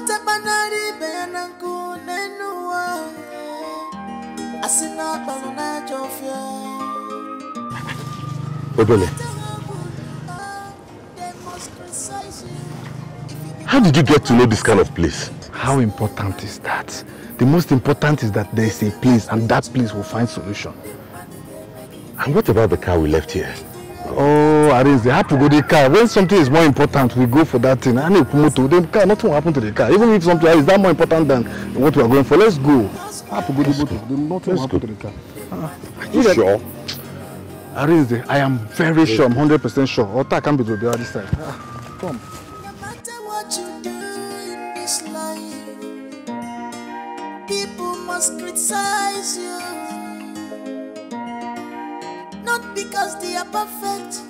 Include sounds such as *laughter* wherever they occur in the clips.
nwata gbanarị ibe ya na nkụ n'elu ụwa asị na akpalụ n'ajọ ọfịa Obele, how did you get to know this kind of place? How important is that? The most important is that there is a place and that place will find solution. And what about the car we left here? Oh, Arinze, they have to go the car. When something is more important, we go for that thing. And if motor, the car, nothing will happen to the car. Even if something is that more important than what we are going for, let's go. have to go the motor. Then nothing will happen to the car. Are you sure? Arinze, I am very sure. I'm 100% sure. Ota can be to the other side. Ah, come. what you do in this life people must criticize you not because they are perfect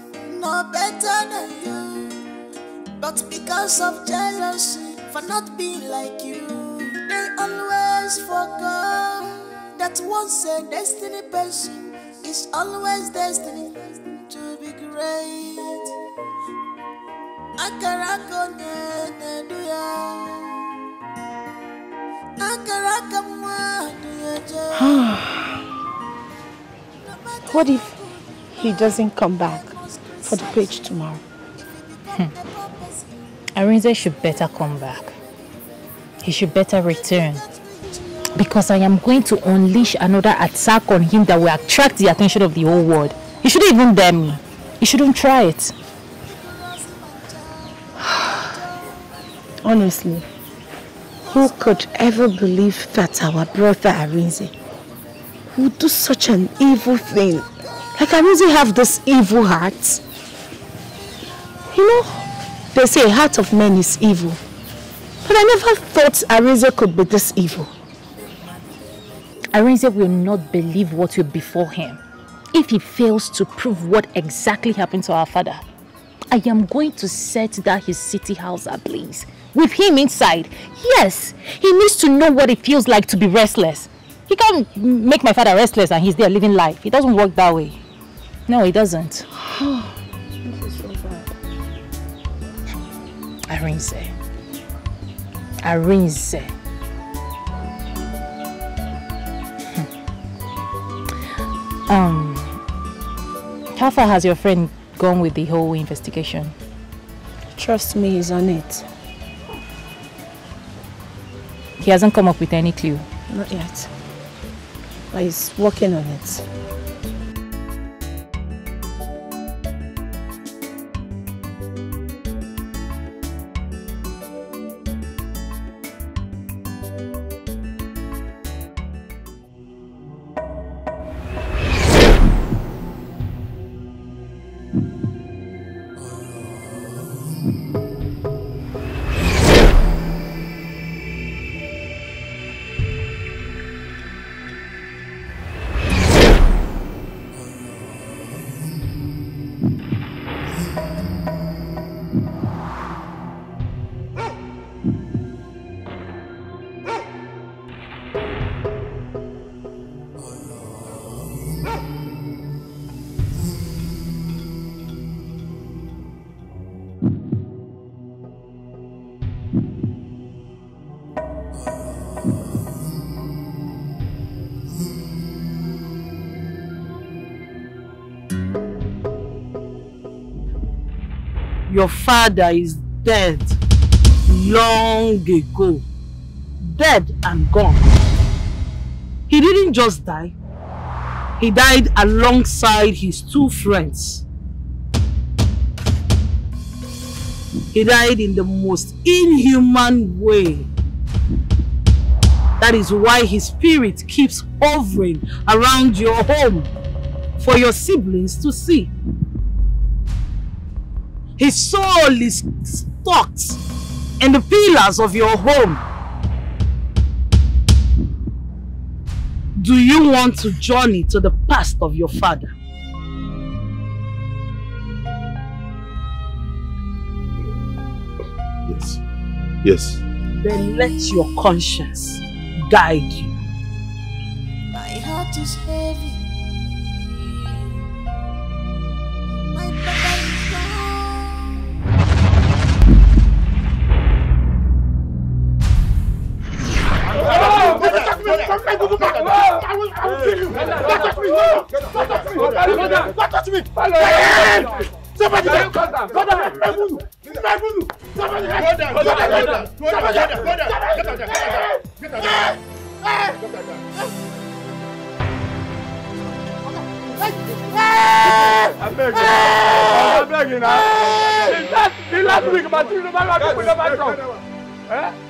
nor better than you but because of jealousy for not being like you. They always forget that once a destiny person is always destined to be great. Akara aka onye na-edu ya akara aka mmadụ ya eje *sighs* What if he doesn't come back for the page tomorrow? Hmm. Arinze should better come back. He should better return. Because I am going to unleash another attack on him that will attract the attention of the whole world. He shouldn't even dare me. He shouldn't try it. *sighs* Honestly, who could ever believe that our brother Arinze would do such an evil thing? Like Arinze have this evil heart. You know, they say a heart of man is evil. But I never thought Arinze could be this evil. Arinze will not believe what will befall him if he fails to prove what exactly happened to our father. I am going to set that his city house ablaze. With him inside. Yes, he needs to know what it feels like to be restless. He can't make my father restless and he's there living life. It doesn't work that way. No, it doesn't. *gasps* Arinze. Arinze. Hmm. Um, how far has your friend gone with the whole investigation? Trust me, he's on it. He hasn't come up with any clue. Not yet. But he's working on it. Your father is dead long ago. Dead and gone. He didn't just die. He died alongside his two friends. He died in the most inhuman way. That is why his spirit keeps hovering around your home for your siblings to see. His soul is stuck in the pillars of your home. Do you want to journey to the past of your father? Yes. Yes. Then let your conscience guide you. My heart is heavy. Touch me! Don't touch me! Don't touch me! Somebody there! Go down! Go down! This is my voodoo! Somebody there! Go down! Go down! Go down! Somebody there! Go down! Get out there! Get out there! Get out there! I beg you. I beg you now. The last, the last week, my three number one people never come. Eh?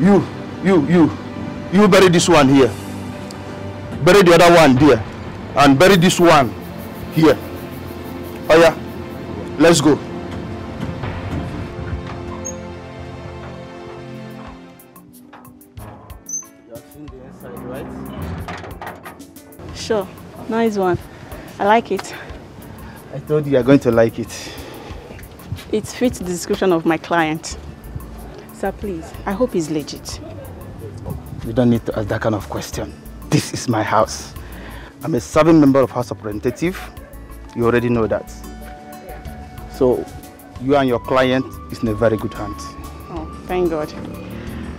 You, you, you, you bury this one here. Bury the other one there. And bury this one here. Oh yeah, let's go. You have seen the inside, right? Sure. Nice one. I like it. I told you you're going to like it. It fits the description of my client. Sir, please. I hope he's legit. You don't need to ask that kind of question. This is my house. I'm a serving member of House of Representative. You already know that. So, you and your client is in a very good hand. Oh, thank God.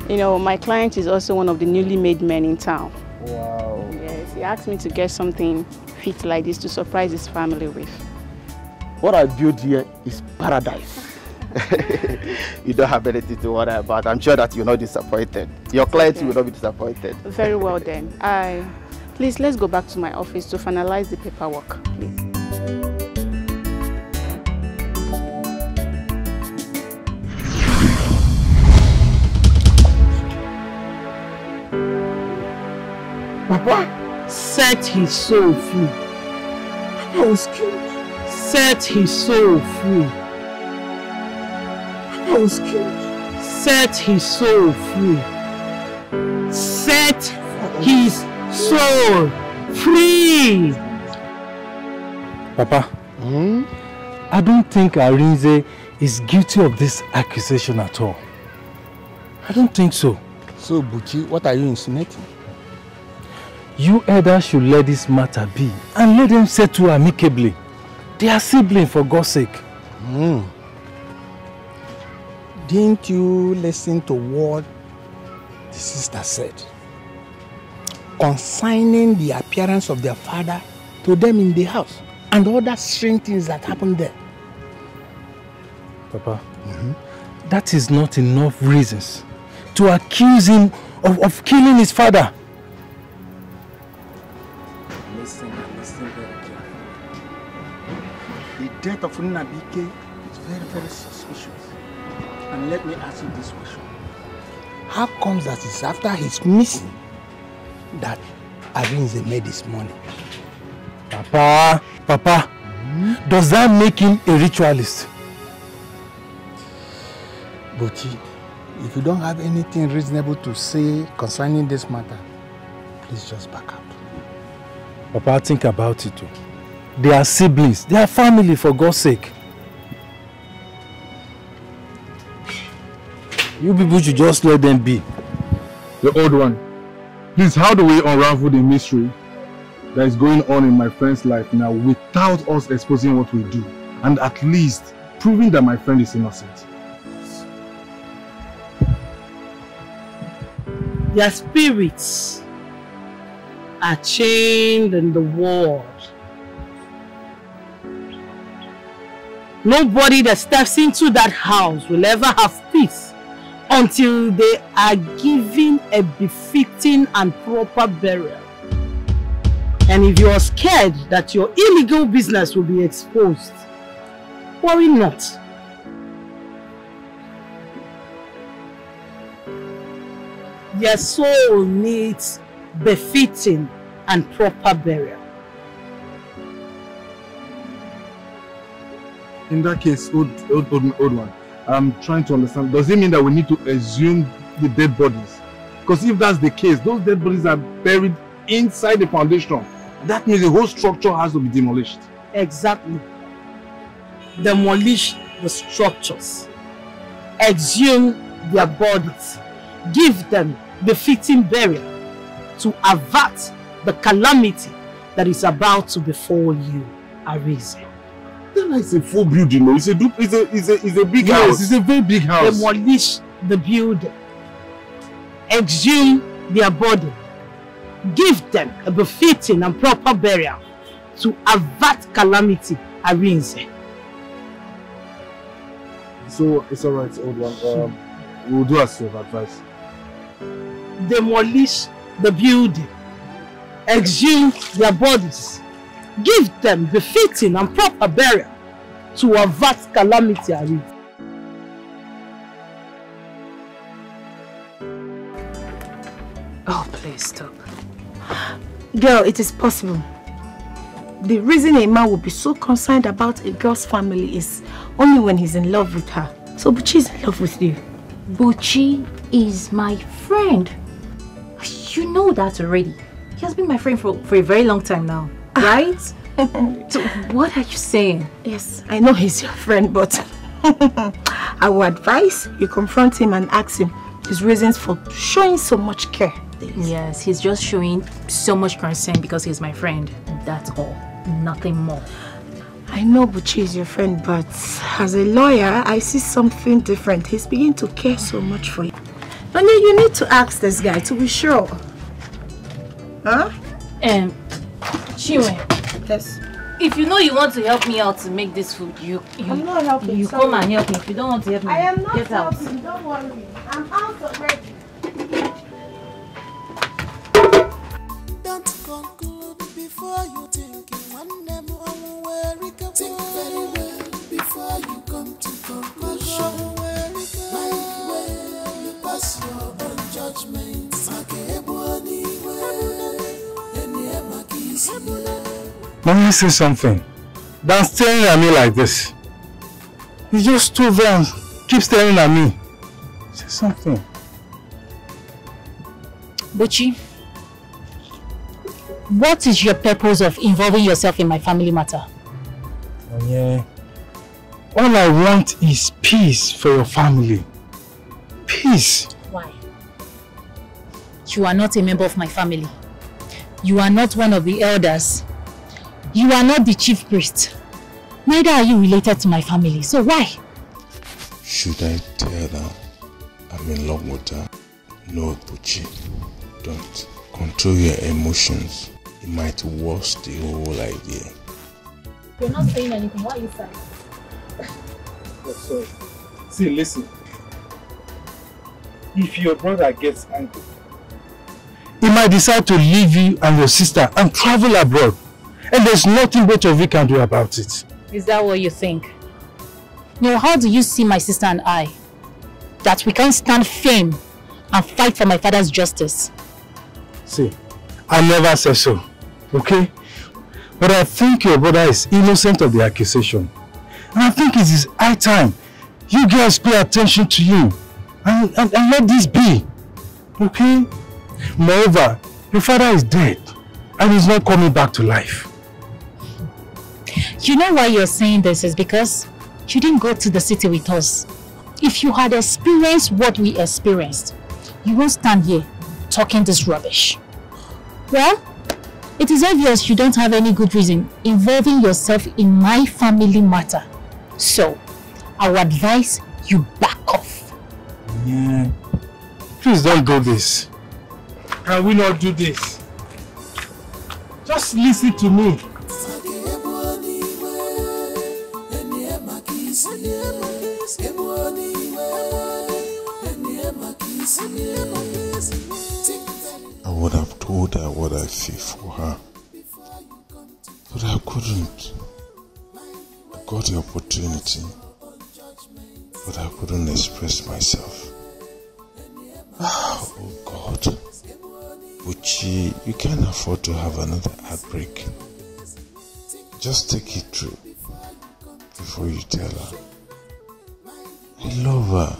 You know, my client is also one of the newly made men in town. Wow. Yes, he asked me to get something fit like this to surprise his family with. What I built here is paradise. *laughs* you don't have anything to worry about. I'm sure that you're not disappointed. Your clients okay. will not be disappointed. Very well then. I, please, let's go back to my office to finalize the paperwork, please. Papa, set his soul free. Papa was killed. Set his soul free. Papa was killed. Set his soul free. Set his soul free. Papa, I don't think Arinze is guilty of this accusation at all. I don't think so. So, Buchi, what are you insinuating? You either should let this matter be and let them settle amicably. They are siblings for God's sake. Mm. Didn't you listen to what the sister said? Consigning the appearance of their father to them in the house and all other strange things that happened there. Papa, mm -hmm. that is not enough reasons to accuse him of, of killing his father. Listen, listen very carefully. The death of Nnabike is very, very suspicious. And let me ask you this question. How comes that it's after his missing that Arinze made his money? Papa, Papa, mm -hmm. does that make him a ritualist? Buchi, if you don't have anything reasonable to say concerning this matter, please just back up. Papa, think about it too. They are siblings. They are family, for God's sake. You people should just let them be. The old one. Please, how do we unravel the mystery that is going on in my friend's life now without us exposing what we do? And at least proving that my friend is innocent. Their spirits are chained in the world. Nobody that steps into that house will ever have peace until they are given a befitting and proper burial. And if you're scared that your illegal business will be exposed, worry not. Your soul needs befitting and proper burial. In that case, old, old, old, old one, I'm trying to understand. Does it mean that we need to exhume the dead bodies? Because if that's the case, those dead bodies are buried inside the foundation. That means the whole structure has to be demolished. Exactly. Demolish the structures. Exhume their bodies. Give them the fitting burial to avert the calamity that is about to befall you, Arinze. It's a full building, no? It's a, dup- it's a, it's a, it's a big Yes, house. it's a very big house. Demolish the building. Exhume their body. Give them a befitting and proper burial to avert calamity, Arinze. So it's alright, old one. Um, we'll do as you've advised. Demolish the building. Exhume their bodies. Give them befitting and proper burial to avert calamity, Arinze. Oh, please stop. Girl, it is possible. The reason a man would be so concerned about a girl's family is only when he's in love with her. So Buchi is in love with you. Buchi is my friend. You know that already. He has been my friend for, for a very long time now, right? so what are you saying? Yes, I know he's your friend, but *laughs* I would advise you confront him and ask him his reasons for showing so much care. Yes, he's just showing so much concern because he's my friend. That's all. Nothing more. I know Buchi is your friend, but as a lawyer, I see something different. He's beginning to care so much for you. Then you need to ask this guy to be sure. Huh? Um, Chinwe, Yes. if you know you want to help me out to make this food, you you, I'm not helping, you sorry. come and help me. If you don't want to help me, I am not get out. helping, don't worry. I'm out already. Don't conclude before you think one them on where it can Let me say something. Than staring at me like this. You just stood there and keep staring at me. Say something. Buchi, what is your purpose of involving yourself in my family matter? Oh, yeah. All I want is peace for your family. Peace. Why? You are not a member of my family. You are not one of the elders. You are not the chief priest. Neither are you related to my family. So why? Should I tell her I'm in love with her? No, Buchi. Don't. Control your emotions. It might worst the whole idea. You're not saying anything. Why are you silent? So, see, listen. If your brother gets angry, He might decide to leave you and your sister and travel abroad. And there's nothing both of you can do about it. Is that what you think? No, how do you see my sister and I? That we can't stand fame and fight for my father's justice. See, I never said so, okay? But I think your brother is innocent of the accusation. And I think it is high time you guys pay attention to him and, and, and let this be, okay? Moreover, your father is dead and he's not coming back to life. You know why you're saying this is because you didn't go to the city with us. If you had experienced what we experienced, you won't stand here talking this rubbish. Well, it is obvious you don't have any good reason involving yourself in my family matter. So, I would advise you back off. Yeah. Please don't do this. Can we not do this? Just listen to me. I would have told her what I feel for her. But I couldn't. I got the opportunity, but I couldn't express myself. Uchi, you can't afford to have another heartbreak. Just take it through before you tell her. I love her.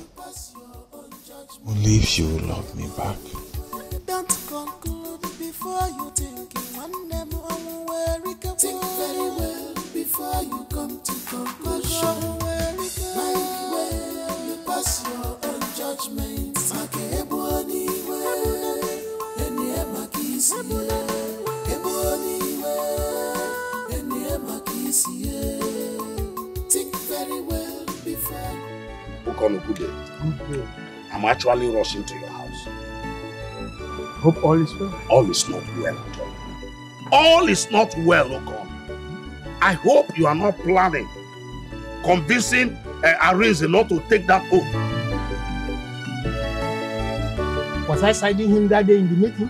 Only if she will love me back. Good day. Good. I'm actually rushing to your house. Hope all is well. All is not well at all. All is not well, Okon. I hope you are not planning, convincing uh, Arinze not to take that oath. Was I siding him that day in the meeting?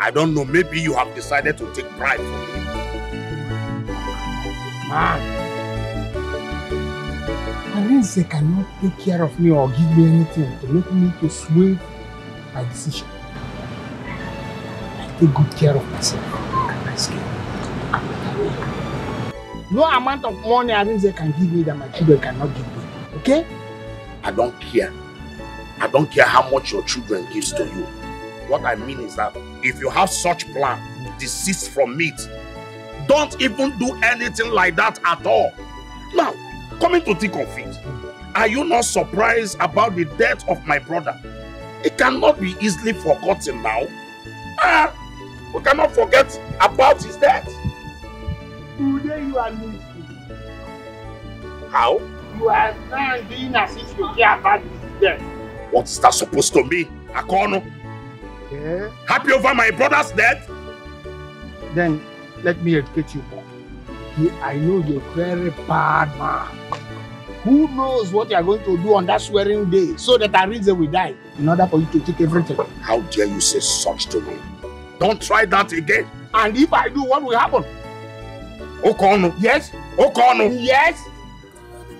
I don't know, maybe you have decided to take pride from him. Man. Arinze cannot take care of me or give me anything to make me to sway my decision. I take good care of myself. I scale? No amount of money Arinze can give me that my children cannot give me. Okay? I don't care. I don't care how much your children gives to you. What I mean is that if you have such plan, desist from it. Don't even do anything like that at all. Now, coming to think of it, are you not surprised about the death of my brother? It cannot be easily forgotten now. Ah, we cannot forget about his death. Today you are me. How? You are now doing as if you care about his death. What is that supposed to mean, Akono? Yeah. Happy over my brother's death? Then let me educate. You- I know you're a very bad man. Who knows what you are going to do on that swearing day so that Arinze will die in order for you to take everything. How dare you say such to me? Don't try that again. And if I do, what will happen? Okono. Yes? Okono. Yes?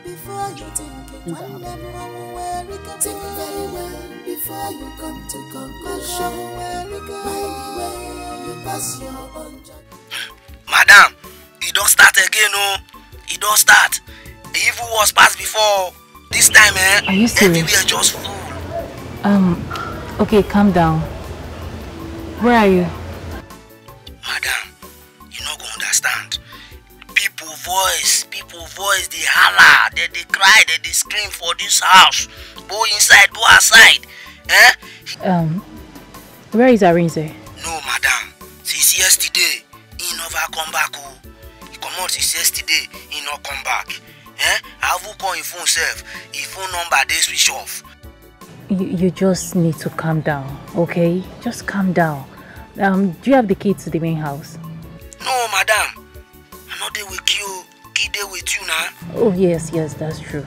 Before you think it, one them one where it can think very well before you come to conclusion. Where it can mind the way you pass your own judgment. madam e don start again o e don start e even worse pass before this time eh Are you serious? everywhere just full Um, okay, calm down. Where are you? madam you no go understand people voice people voice dey hala dem dey cry dem dey scream for this house go inside go outside eh Um, where is Arinze? no madam since yesterday he never come back o he comot since yesterday he no come back eh i even call him phone sef him phone number dey switch off You, you just need to calm down, okay? Just calm down. Um, do you have the key to the main house? no madam i no dey with you key dey with you na. Oh yes, yes, that's true.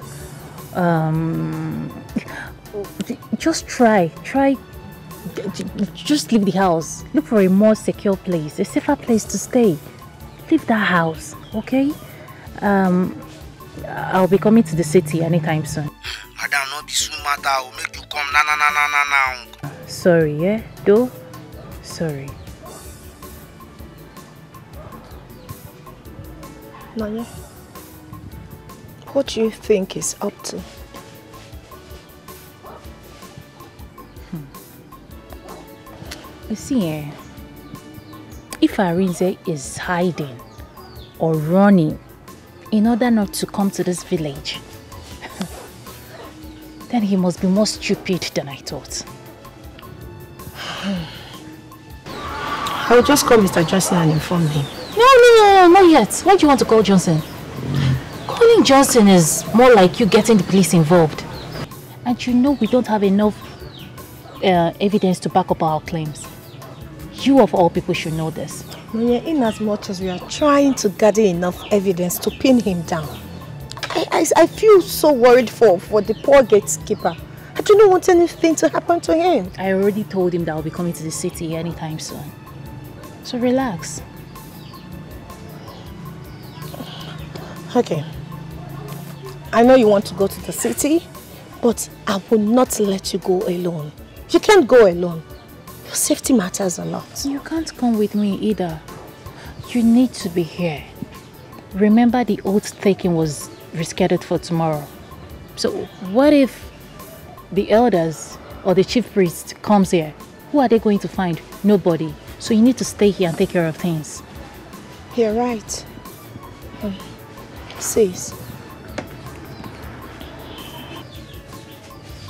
Um, just try, try. Just leave the house. Look for a more secure place, a safer place to stay. Leave that house, okay? Um, I'll be coming to the city anytime soon. madam no be soon matter o make you come na na na na na now. Sorry, yeah, though. Sorry. Nanya, what do you think is up to? You see, eh, if Arinze is hiding or running in order not to come to this village, *laughs* then he must be more stupid than I thought. *sighs* I will just call Mr. Johnson and inform him. No, no, no, no, not yet. Why do you want to call Johnson? Calling Johnson is more like you getting the police involved. And you know we don't have enough uh, evidence to back up our claims. You of all people should know this. In as much as we are trying to gather enough evidence to pin him down, I, I, I feel so worried for, for the poor gatekeeper. I do not want anything to happen to him. I already told him that I'll be coming to the city anytime soon. So relax. Okay. I know you want to go to the city, but I will not let you go alone. You can't go alone. Safety matters a lot. You can't come with me either. You need to be here. Remember the oath taking was rescheduled for tomorrow. So what if the elders or the chief priest comes here? Who are they going to find? Nobody. So you need to stay here and take care of things. You're right. Um, sis,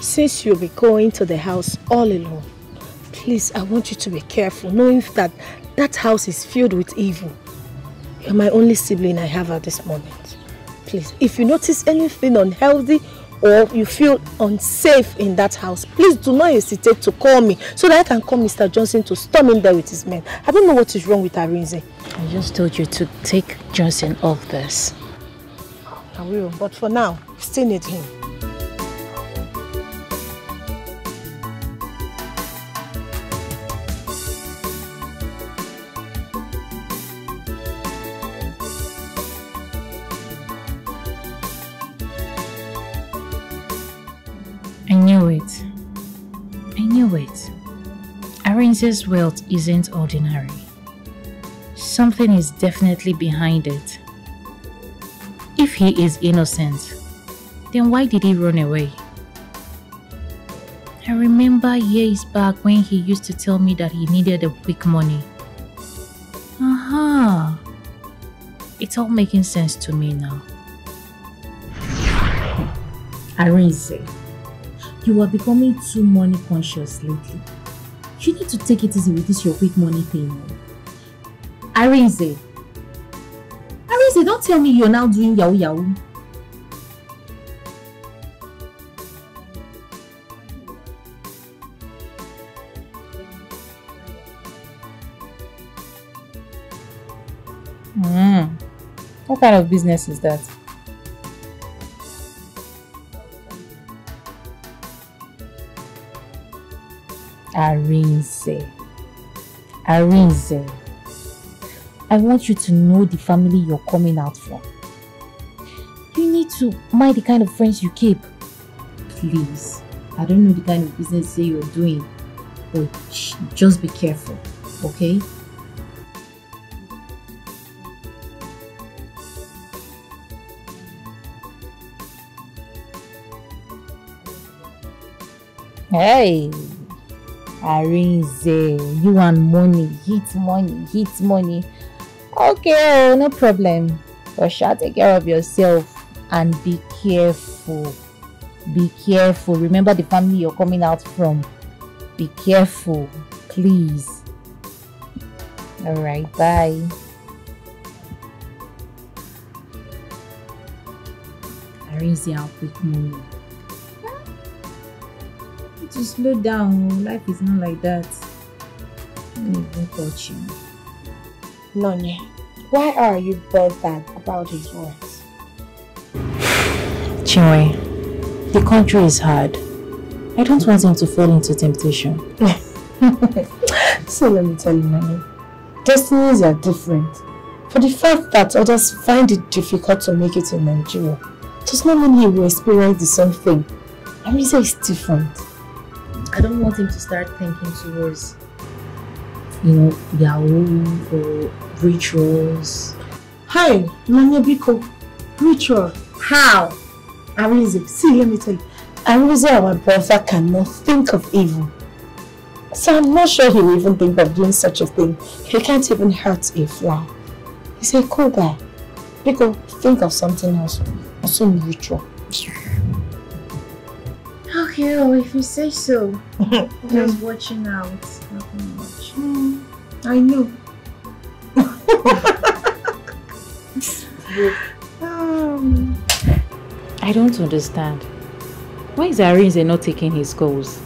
since you'll be going to the house all alone, please, I want you to be careful, knowing that that house is filled with evil. You're my only sibling I have at this moment. Please, if you notice anything unhealthy or you feel unsafe in that house, please do not hesitate to call me so that I can call Mr. Johnson to storm in there with his men. I don't know what is wrong with Arinze. I just told you to take Johnson off this. I will, but for now, still need him. Arinze's wealth isn't ordinary. Something is definitely behind it. If he is innocent, then why did he run away? I remember years back when he used to tell me that he needed a quick money. Aha! It's all making sense to me now. Arinze, you are becoming too money conscious lately. You need to take it easy with this your quick money thing. Arinze, Arinze, don't tell me you're now doing yahoo yahoo. Hmm. What kind of business is that? Arinze. Arinze. I want you to know the family you're coming out from. You need to mind the kind of friends you keep. Please. I don't know the kind of business you're doing, but just be careful, okay? Hey, Arinze, you want money, hit money, hit money. Okay, oh, no problem. But shall take care of yourself and be careful. Be careful. Remember the family you're coming out from. Be careful, please. All right, bye. Arinze, I'll quick money. To slow down, life is not like that. Don't even touch you. Nonye, why are you bothered about his words? Chinwe, the country is hard. I don't want him to fall into temptation. *laughs* so let me tell you, Nonye, destinies are uh, different. For the fact that others find it difficult to make it in Nigeria does not mean he will experience the same thing. Amisa is different. I don't want him to start thinking towards, you know, Yahoo or rituals. Hi, Nanya Biko. Ritual. How? Arinze, see, let me tell you. Arinze, our brother, cannot think of evil. So I'm not sure he will even think of doing such a thing. He can't even hurt a fly. He's a cool guy. Biko, think of something else. Or some ritual. Okay, well, if you say so. *laughs* Just watching out. Nothing much. I know. Um, *laughs* I don't understand. Why is Arinze not taking his calls?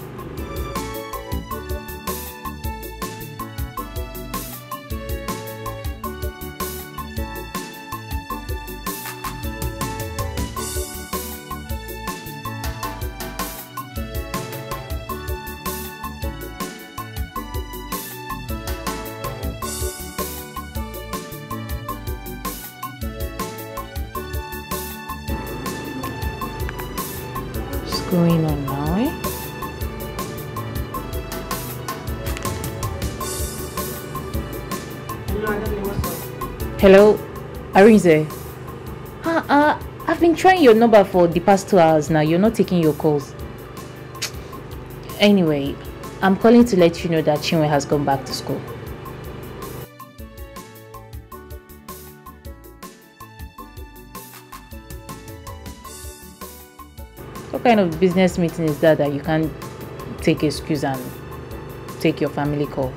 Hello, Arinze. Uh, uh, I've been trying your number for the past two hours now. You're not taking your calls. Anyway, I'm calling to let you know that Chinwe has gone back to school. What kind of business meeting is that that you can't take excuse and take your family call?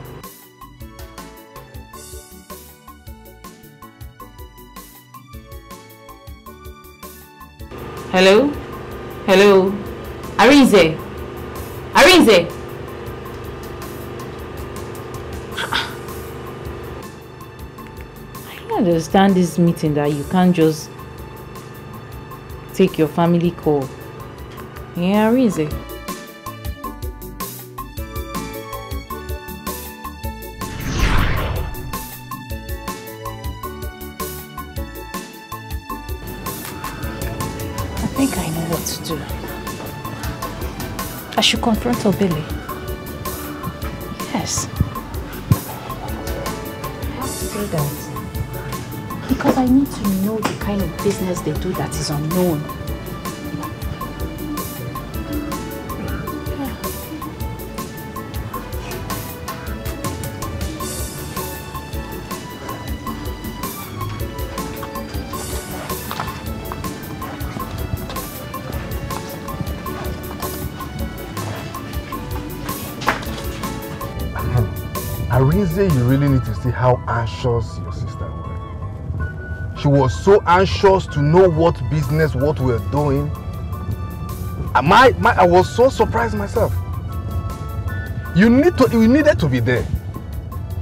Hello? Hello? Arinze? Arinze? I don't understand this meeting that you can't just take your family call. Yeah, Arinze. Should confront Obele. Yes. Do that. Because I need to know the kind of business they do that is unknown. Arinze, you really need to see how anxious your sister was. She was so anxious to know what business, what we we're doing. My, my, I was so surprised myself. You need to, you needed to be there.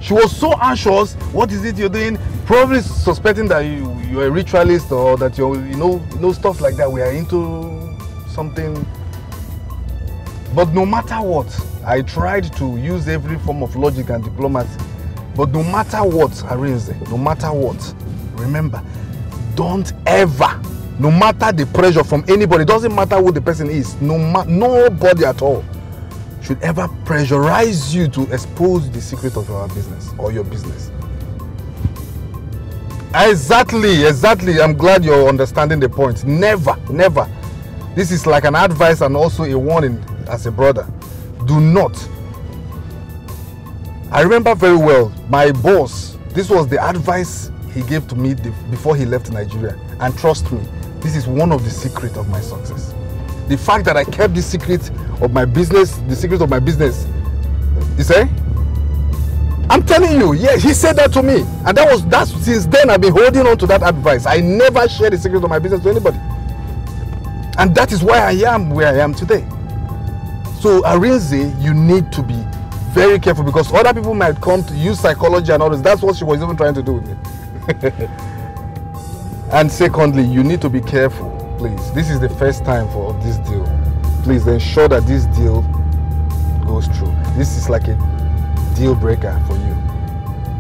She was so anxious. What is it you're doing? Probably suspecting that you, you're a ritualist or that you're, you know, you know, stuff like that. We are into something. But no matter what, I tried to use every form of logic and diplomacy. But no matter what, Arinze, no matter what, remember, don't ever, no matter the pressure from anybody, doesn't matter who the person is, no ma- nobody at all should ever pressurize you to expose the secret of your business or your business. Exactly, exactly. I'm glad you're understanding the point. Never, never. This is like an advice and also a warning as a brother. Do not. I remember very well my boss, this was the advice he gave to me before he left Nigeria. And trust me, this is one of the secrets of my success. The fact that I kept the secret of my business, the secret of my business. You say? I'm telling you, yeah, he said that to me. And that was that since then I've been holding on to that advice. I never share the secret of my business to anybody. And that is why I am where I am today. So Arinze, you need to be very careful because other people might come to use psychology and all this. That's what she was even trying to do with me. *laughs* and secondly, you need to be careful, please. This is the first time for this deal. Please ensure that this deal goes through. This is like a deal breaker for you.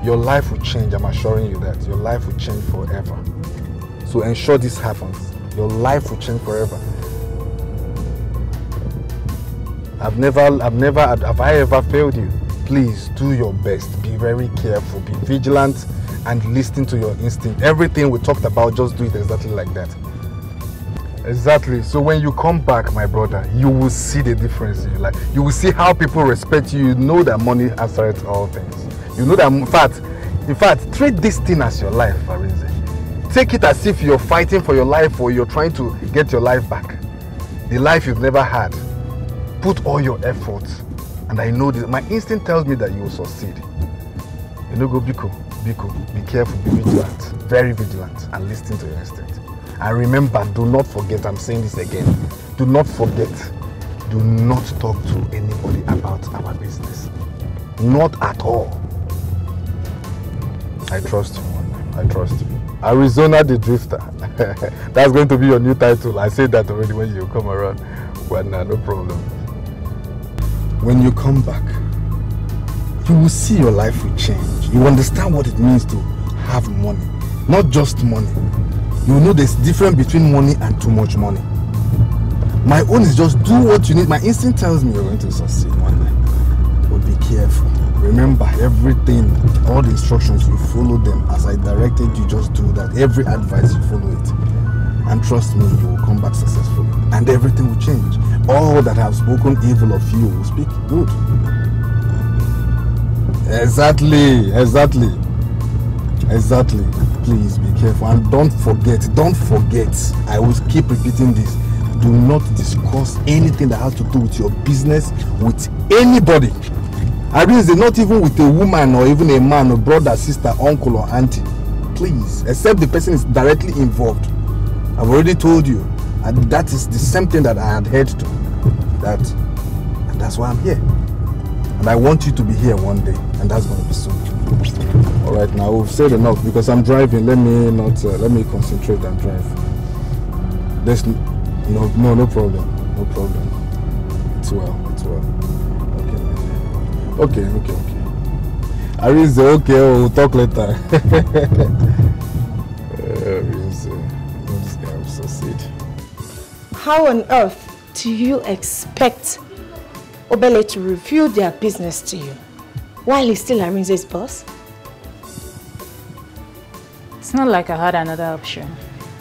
Your life will change, I'm assuring you that. Your life will change forever. So ensure this happens. Your life will change forever. I've never, I've never, have I ever failed you? Please do your best. Be very careful. Be vigilant and listen to your instinct. Everything we talked about, just do it exactly like that. Exactly. So when you come back, my brother, you will see the difference in your life. You will see how people respect you. You know that money answers all things. You know that, in fact, in fact, treat this thing as your life, Arinze. Take it as if you're fighting for your life or you're trying to get your life back. The life you've never had. Put all your efforts. And I know this. My instinct tells me that you will succeed. You know, go Biko, Biko, be careful, be vigilant, very vigilant, and listen to your instinct. And remember, do not forget, I'm saying this again, do not forget, do not talk to anybody about our business. Not at all. I trust you, I trust you. Arizona the Drifter. *laughs* That's going to be your new title. I said that already when you come around. Well, nah, no problem. When you come back, you will see your life will change. You understand what it means to have money. Not just money. You know there's difference between money and too much money. My own is just do what you need. My instinct tells me you're going to succeed one day. But be careful. Remember everything, all the instructions, you follow them. As I directed you, just do that. Every advice, you follow it. And trust me, you will come back successfully. And everything will change. All that have spoken evil of you will speak good. Exactly, exactly. Exactly. Please be careful. And don't forget, don't forget. I will keep repeating this. Do not discuss anything that has to do with your business with anybody. I mean, not even with a woman or even a man, or brother, sister, uncle, or auntie. Please, except the person is directly involved. I've already told you. And that is the same thing that I adhered to. That, and that's why I'm here. And I want you to be here one day, and that's going to be soon. All right, now we've said enough because I'm driving. Let me not. Uh, let me concentrate and drive. There's no, no, no problem. No problem. It's well. It's well. Okay. Okay. Okay. Okay. Arinze, okay. We'll talk later. *laughs* How on earth do you expect Obele to reveal their business to you while he's still Arinze's boss? It's not like I had another option.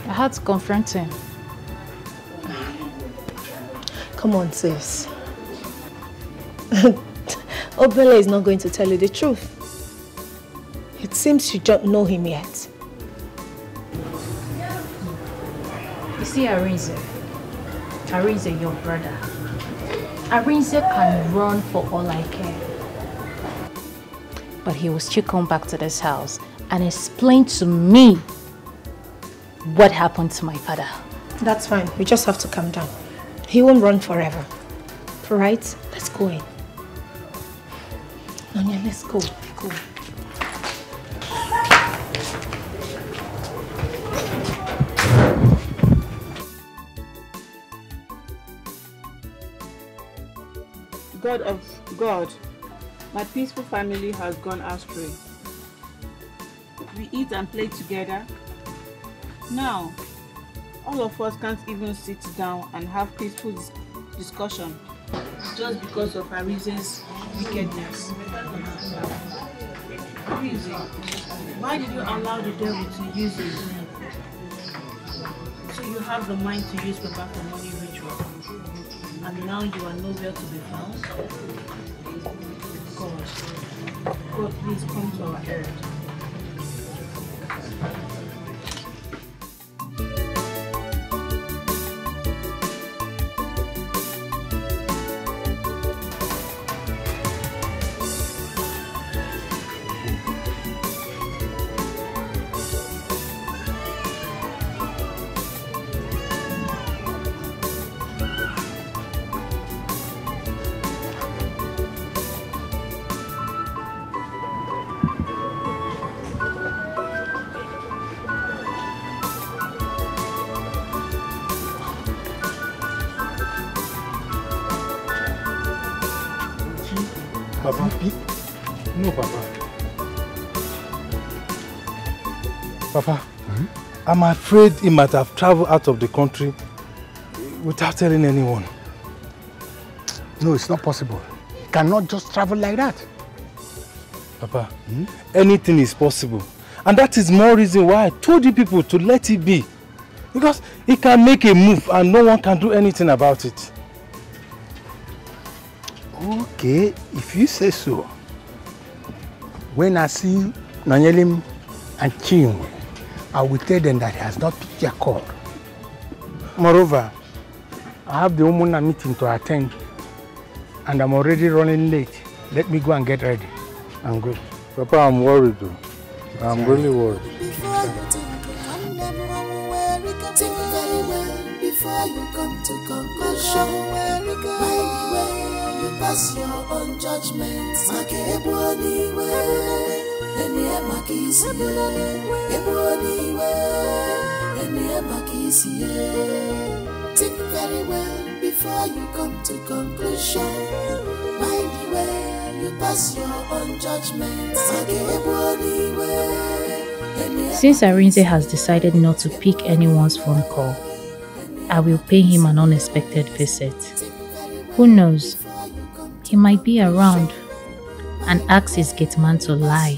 I had to confront him. Come on, sis. *laughs* Obele is not going to tell you the truth. It seems you don't know him yet. You see, Arinze, Arinze, your brother. Arinze can run for all I care. But he will still come back to this house and explain to me what happened to my father. That's fine. We just have to calm down. He won't run forever. Right? Let's go in. Nonya, let's go. Go. God of God, my peaceful family has gone astray. We eat and play together. Now, all of us can't even sit down and have peaceful dis- discussion just because of our reasons wickedness. Why did you allow the devil to use you? So you have the mind to use the Papa for money ritual. And now you are nowhere to be found? God, God, please come to our aid. I'm afraid he might have traveled out of the country without telling anyone. No, it's not possible. He cannot just travel like that. Papa, anything is possible. And that is more reason why I told you people to let it be. Because he can make a move and no one can do anything about it. Okay, if you say so. When I see Nanyelim and Chinwe, I will tell them that he has not picked their call. Moreover, I have the Umuna meeting to attend and I'm already running late. Let me go and get ready. I'm good. Papa, I'm worried though. I'm really worried. Think very well before you come to conclusion. Mind where you pass your own judgment. Make ebu oniwe, eni makisi ye. Ebu oniwe, eni makisi. Think very well before you come to conclusion. Mind where you pass your own judgment. Make ebu oniwe, Since Arinze has decided not to pick anyone's phone call, I will pay him an unexpected visit. Who knows? He might be around and ask his gate man to lie.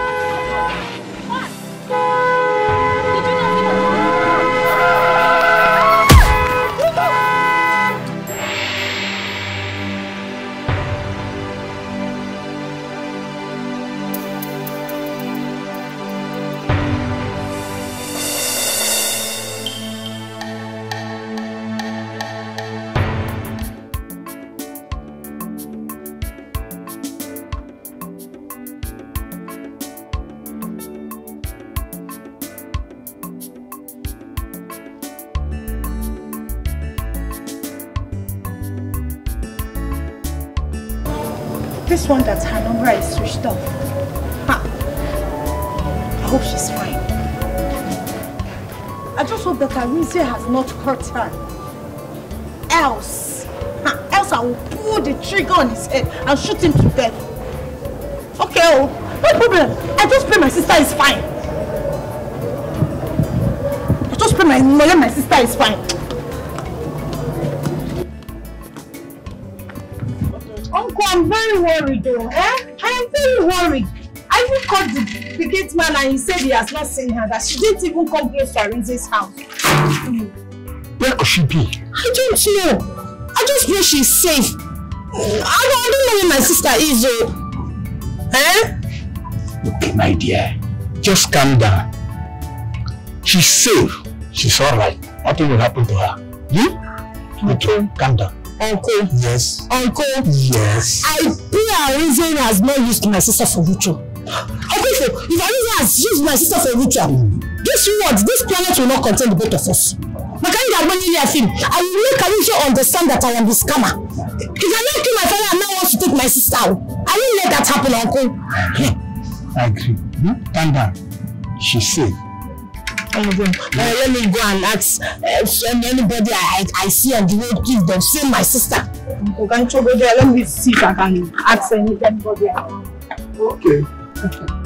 one that her number is switched off. Ha. I hope she's fine. I just hope that Arinze has not hurt her. Else, ha, else I will pull the trigger on his head and shoot him to death. Okay, oh, no problem. I just pray my sister is fine. I just pray my, my sister is fine. Very worried though. Eh? I am very worried. I even called the picket man and he said he has not seen her, that she didn't even come close to Arinze's house. Where could she be? I don't know. I just know she's safe. I don't, I don't know where my sister is though. Eh? Okay, my dear. Just calm down. She's safe. She's alright. Nothing will happen to her. Hmm? Okay, calm down. Uncle. Yes. Uncle. Yes. I pray Arinze has not used my sister for ritual. Uncle, if Arinze has used my sister for ritual, guess what? This planet will not contain the both of us. Makani Agbonyi Afim, I will make Arinze understand that I am the scammer. He cannot kill my father and now wants to take my sister out. I won't let that happen, Uncle. I agree. Hmm? Calm She's safe. Uh, let me go and ask uh, anybody I, I, see on the road, give them, say my sister. There? Let me see if I can ask anybody. Okay. Nurse,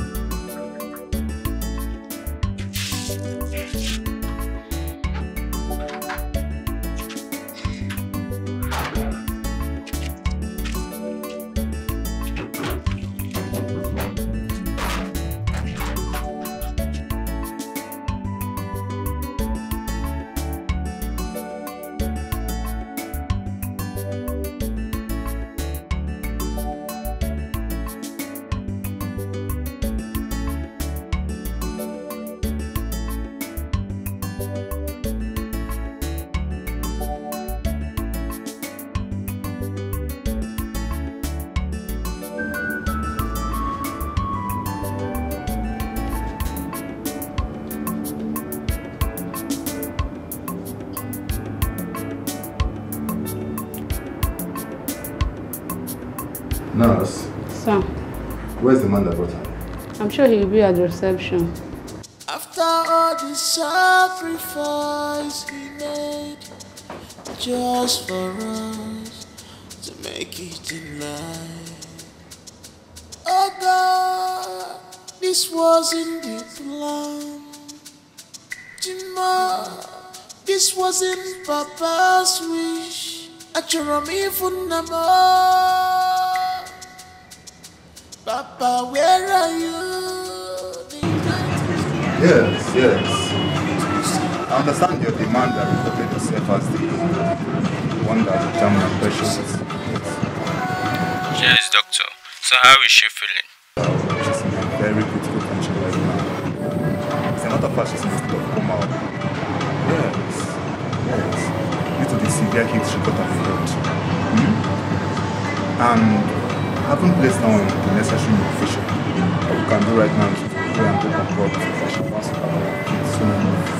sure he'll be at the reception. After all the sacrifice he made just for us to make it in life. Oh God, this wasn't the plan. Jima, this wasn't Papa's wish. Achorami funama. Papa, where are you? Yes, yes. I understand your demand that reported yourself as the one that determined her precious. Yes, doctor. So how is she feeling? She's in a very critical condition right now. It's a matter of fact, she's in a state of coma. Yes, yes. Due to the severe heat she got on the head. Hmm? And I haven't placed her on the necessary medication. What we can do right now is to go and go concord that she wants to have her kids soon enough.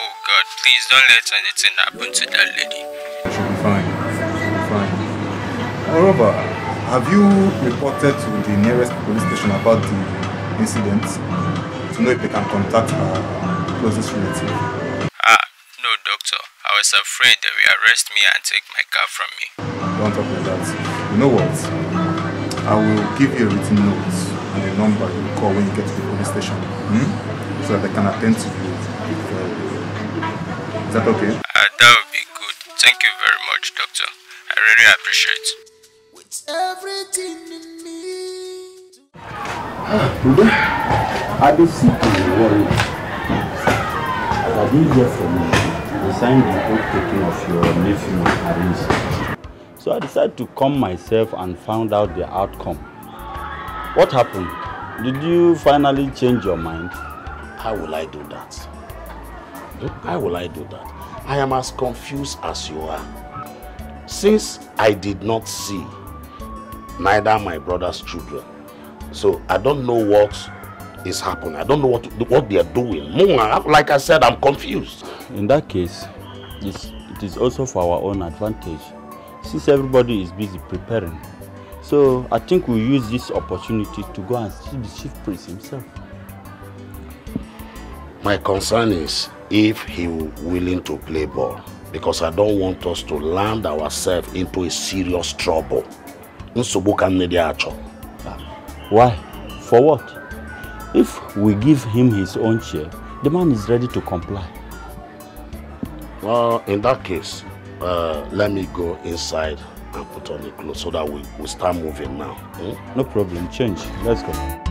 Oh God, please don't let anything happen to that lady. She'll be fine. She'll be fine. Moreover, have you reported to the nearest police station about the incident to know if they can contact her closest relative? Ah, no, doctor. I was afraid they will arrest me and take my car from me. Don't talk like that. You know what? I will give you a written note and a number you will call when you get to the police station. Hmm? So that they can attend to you. Is that okay? Ah, that would be good. Thank you very much, doctor. I really appreciate it. With everything in me. Today, I dey sick and worried. As I didn't hear from you, they signed the oath taking of your nephew Arinze. So I decided to come myself and found out the outcome. What happened? Did you finally change your mind? How will I do that? How will I do that? I am as confused as you are. Since I did not see neither my brother's children, so I don't know what is happening. I don't know what what they are doing. Like I said, I'm confused. In that case, it's, it is also for our own advantage. Since everybody is busy preparing, So I think we'll use this opportunity to go and see the chief priest himself. My concern is if he willing to play ball because I don't want us to land ourselves into a serious trouble. Nsogbu ka nne dị achọ. Why? For what? If we give him his own chair, the man is ready to comply. Well, in that case, uh, let me go inside and put on the clothes so that we, we start moving now. hmm? No problem, change. Let's go.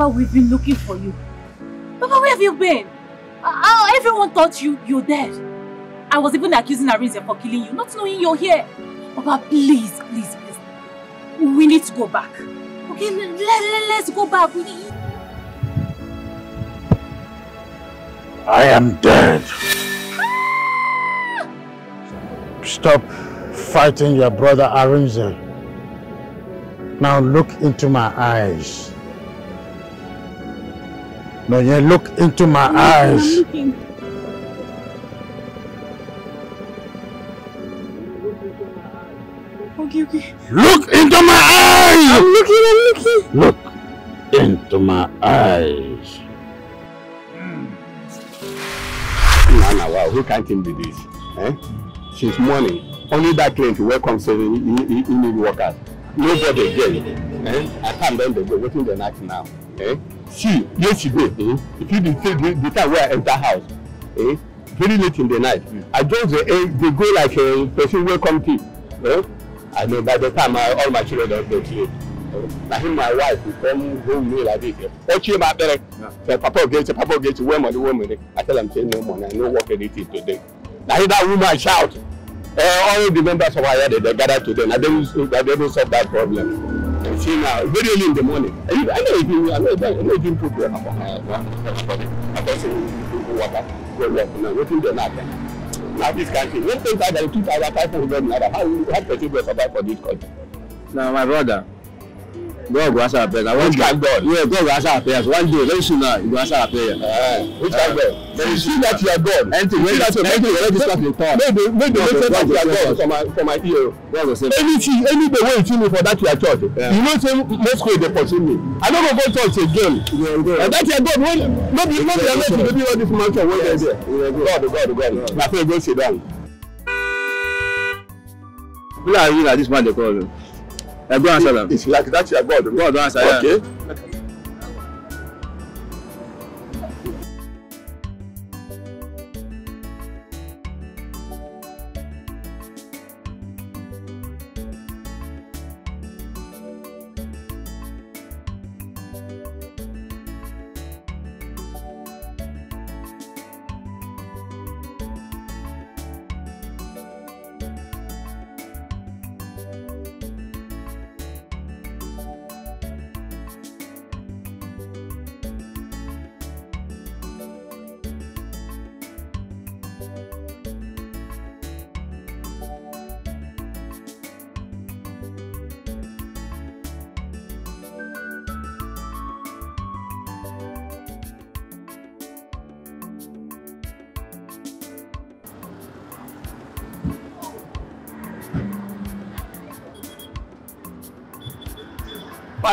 Papa, we've been looking for you. Papa, where have you been? Uh, uh, everyone thought you, you're dead. I was even accusing Arinze for killing you, not knowing you're here. Papa, please, please, please. We need to go back. Okay, let, let, let's go back. We need... I am dead. Stop fighting your brother Arinze. Now look into my eyes. No, yeah, look into my eyes. looking. Okay, okay. Look into my eyes! I'm looking, I'm looking. Look into my eyes. Nana, wow, who can't do this? Eh? Since morning, only that client welcome saying he, he, he need workers. Nobody again. Eh? I can't then they go waiting the night now. Eh? See, yesterday, eh? if you the, the, the time where I enter house, eh? very late in the night, I just eh, they go like a person welcome tea. Eh? I know by the time I, all my children don't go sleep. na him my wife will come home me like this ochie ma akpere say papa ogechi papa ogechi where money where money i tell am say no money i no work anything today na him that woman shout uh, all the members of our yard dey gather today na them na them solve that problem and see now very early in the morning i i know even i know even i know even put water for my body i don say you water go work now wetin dey happen na this kind thing when things like that two thousand five hundred naira how how person go survive for this country. na my brother God go answer our prayers. Which kind God? Yeah, God go answer our prayers. One day, very soon now, he go answer our prayers. Uh, which kind God? Very you soon. see that you are God. Anything, when that's anything, when this dey talk. Make the make the message that you are God for my for my ear. God go save us. Anything any day wey you see me for that your church. You know say Moscow dey pursue me. I no go go church again. And that your God wey no be no be alert to be all this mansion wey dey there. God God God. Na so go sit down. Who are you that this man dey call you? I go answer am. It's like that your God. God don answer yeah. Okay.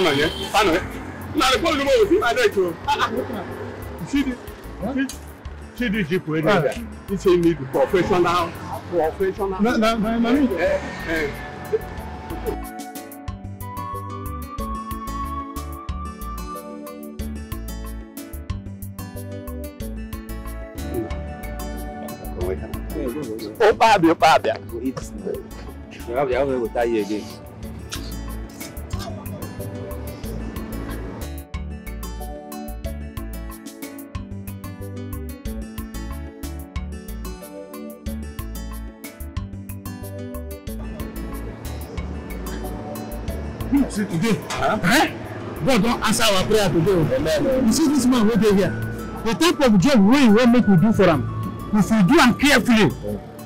Pano yẹn, pano yẹn. Na the phone number was in my neck o. See this? See- this jeep wey dey there? He say need professional professional. Na- na- na- na me. Ó bá àbí ó bá àbí. You have you have to tie you today, eh? God don answer our prayer today. o. You see this man wey dey here, the type of job wey he wan make we do for am, if we do am carefully,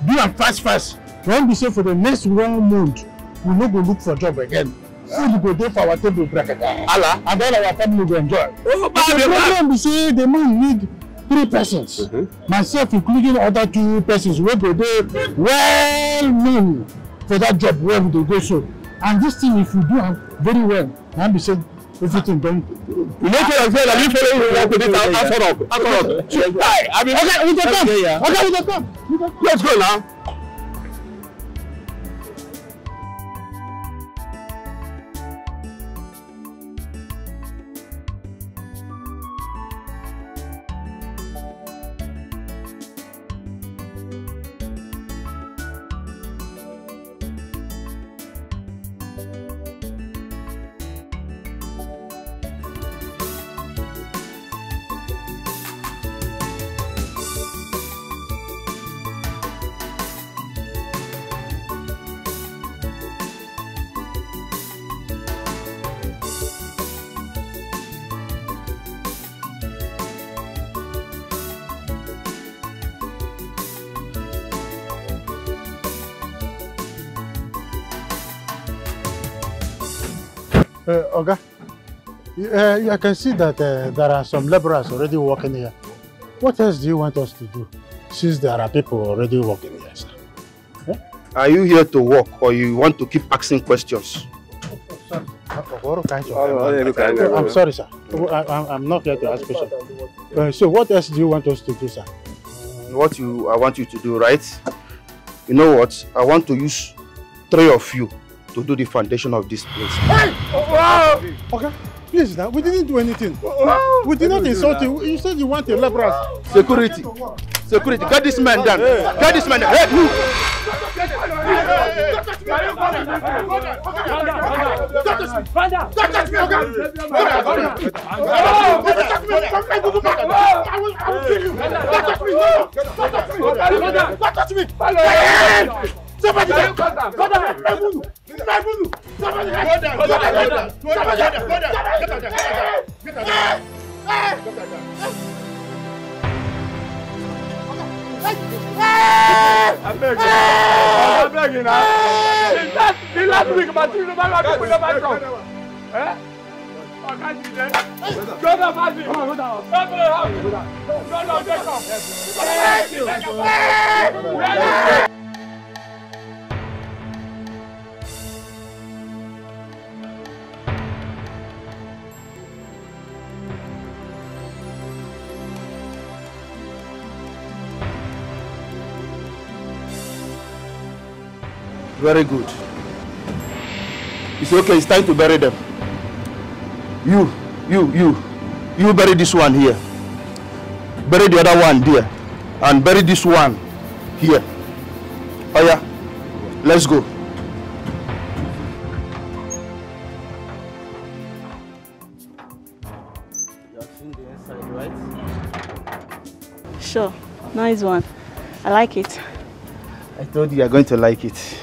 do am fast fast, when be say for the next one month, we no go look for job again. Food go dey for our table brekete. Allah. And all our family go enjoy. Oh, But the problem be say the man need three persons. Myself including other two persons wey go dey well known for that job wey we dey go so. And this thing if we do am very well, na be say everything don. You know say like say na me follow you work with this answer up. Answer up. Hi, I mean. Okay, we dey come. Okay, we dey come. Let's go now. Uh, I can see that uh, there are some laborers already working here. What else do you want us to do since there are people already working here, sir? Are you here to work or you want to keep asking questions? Oh, yeah, look at it. I'm sorry, sir. I, I'm- I'm not here to ask questions. Uh, so what else do you want us to do, sir? What you I want you to do, right? You know what? I want to use three of you to do the foundation of this place. Hey! Wow! Okay, please now, we didn't do anything. We did not insult you. You said you want a laborer. Security. Security. Get this man down. Get this man down. Hey, move. Somebody get Go down. Go down. Somebody Somebody Go down. Go down. Go down. Go down. Go down. Go down. Get out there. Get out there. Get out there. Get out there. I beg you. I beg you now. The last, the last week, my children, my people never come. Eh? I can't see them. Go down, Mazi. Go down. Go down. Go down. Go down, Jacob. Thank you. Thank you. Very good. It's okay, it's time to bury them. You, you, you, you bury this one here. Bury the other one there. And bury this one here. Oh yeah, let's go. You have seen the inside, right? Sure, nice one. I like it. I told you you're going to like it.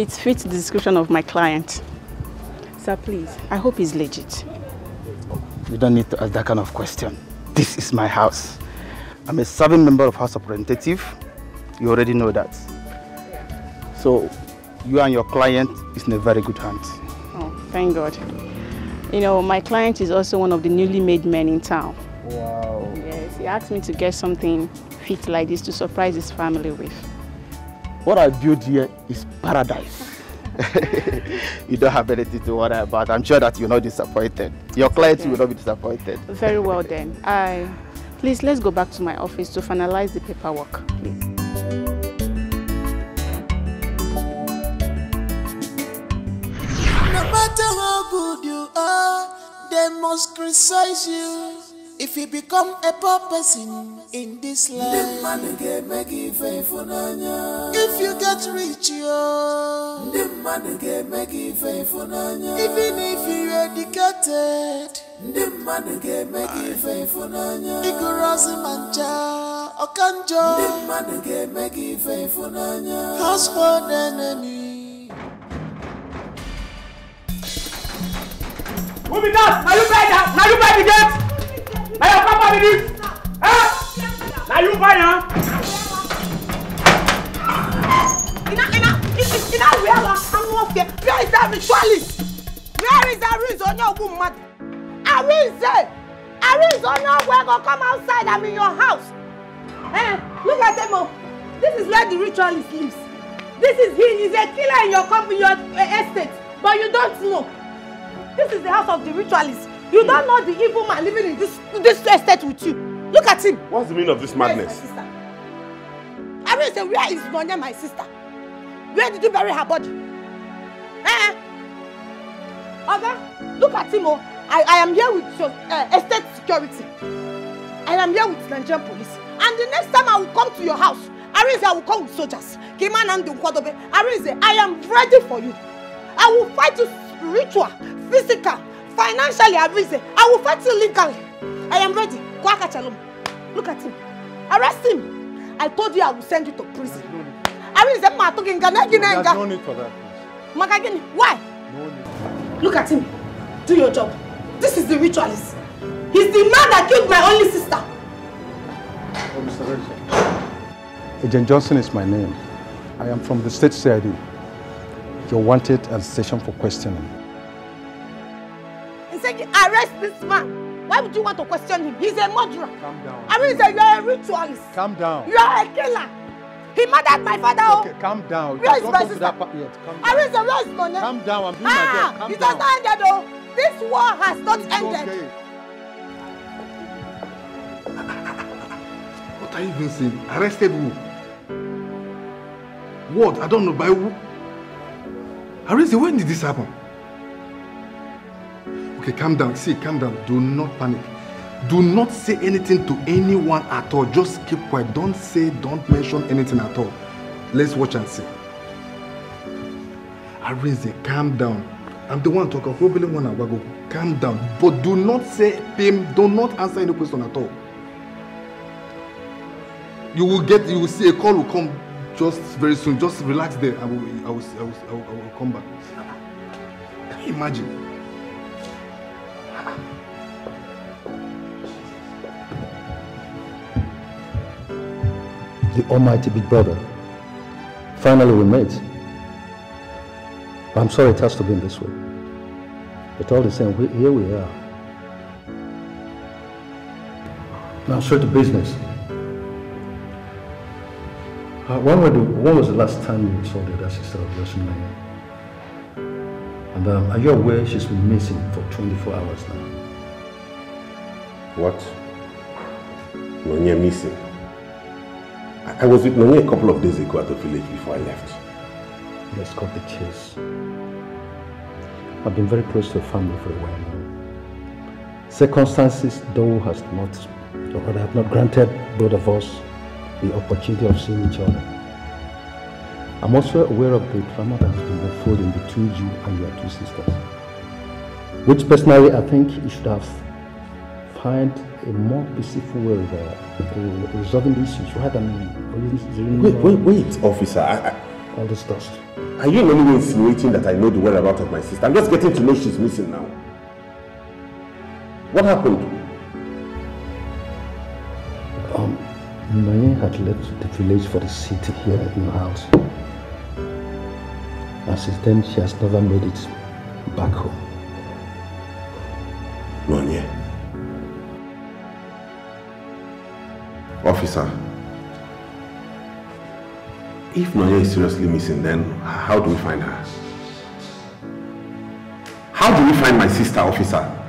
It fits the description of my client. Sir, please, I hope he's legit. You don't need to ask that kind of question. This is my house. I'm a serving member of House of Representative. You already know that. So, you and your client is in a very good hands. Oh, thank God. You know, my client is also one of the newly made men in town. Wow. Yes, he asked me to get something fit like this to surprise his family with. What I built here is paradise. *laughs* you don't have anything to worry about. I'm sure that you're not disappointed. Your clients will not be disappointed. Very well then. I please let's go back to my office to finalize the paperwork, please. No matter how good you are, they must criticize you. If you become a poor person in this life, if you get rich, yo, even if you're educated, ignorance mancha, okanjo, household enemy. Who be that? Now you buy that? Now you buy the your papa this? Eh? Now you buy am? Ina, Ina, Ina, where are I'm not here. Where is that ritualist? Where is that Arinze Onyeogbu mmadụ? Arinze! Arinze Onyeogbu go come outside. I'm in your house. Eh, look at him. oh. This is where the ritualist lives. This is he. He's a killer in your company, your uh, estate. But you don't know. This is the house of the ritualist. You don't know the evil man living in this this estate with you. Look at him. What's the meaning of this madness? Arinze, where is Nonya, my sister? Where did you bury her body? Eh? Oga, look at him. Oh. I, I am here with your uh, estate security. I am here with Nigerian police. And the next time I will come to your house, Arinze, I will come with soldiers. Kima Nandi Nkwadobe. Arinze, I am ready for you. I will fight you spiritual, physical, financially, Arinze. I will fight you legally. I am ready. Kwaka Chalom. Look at him. Arrest him. I told you I will send you to prison. Arinze, ma to ginga na gina There's nga. no need for that. Magagini, why? Look at him. Do your job. This is the ritualist. He's the man that killed my only sister. Oh, Mr. Rachel. Agent Johnson is my name. I am from the state CID. You're wanted at the station for questioning. Said, arrest this man. Why would you want to question him? He's a murderer. Calm down. Arinze, you're a ritualist. Calm down. You're a killer. He murdered my father. oh. Okay, calm down. Where is my sister? that part yet. Calm down. Arinze, where is Nonya? Calm down. I'm doing my job. Ah, Calm it down. has not ended though. This war has not It's ended. okay. *laughs* What are you even saying? Arrested who? What? I don't know. By who? Arinze, when did this happen? Okay, calm down. See, calm down. Do not panic. Do not say anything to anyone at all. Just keep quiet. Don't say, don't mention anything at all. Let's watch and see. Arinze, calm down. I'm the one talking. Probably one Agbago. Calm down. But do not say him. Do not answer any question at all. You will get. You will see a call will come just very soon. Just relax there. I will. I will. I will. I will, I will come back. Can you imagine? The Almighty Big Brother. Finally, we met. I'm sorry it has to be in this way. But all the same, we, here we are. Now, straight to business. Uh, when, the, when was the last time you saw the other sister of in And um, are you aware she's been missing for 24 hours now? What? Nonya missing. I was with Nonya a couple of days ago at the village before I left. Let's cut the chase. I've been very close to her family for a while now. Circumstances, though, has not, or rather, have not granted both of us the opportunity of seeing each other. I'm also aware of the trauma that has been unfolding between you and your two sisters. Which personally, I think you should have find a more peaceful way of uh, resolving the issues rather than Wait, wait, wait, officer. I, I, all this dust. Are you in any way insinuating that I know the whereabouts of my sister? I'm just getting to know she's missing now. What happened? Um, Noye had left the village for the city here in your house. And since then, she has never made it back home. Officer. If Nonye is seriously missing, then how do we find her? How do we find my sister, officer?